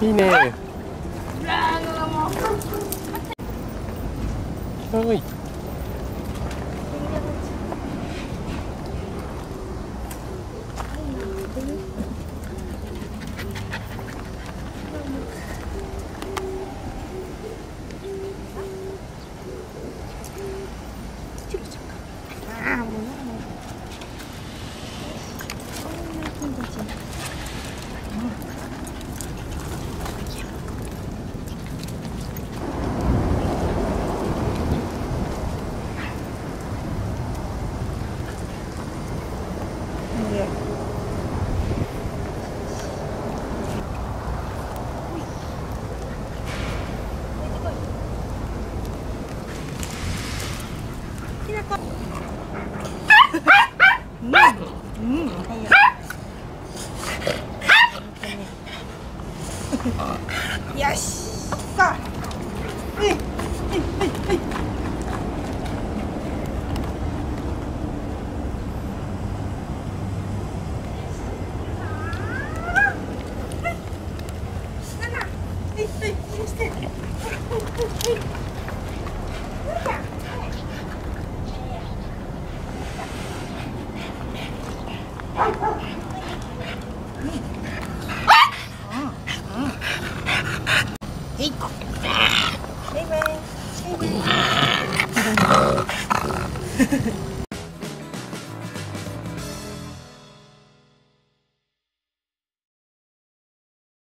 いいね。はいよしさあはいはいはいはいえいこバイバイバイバイ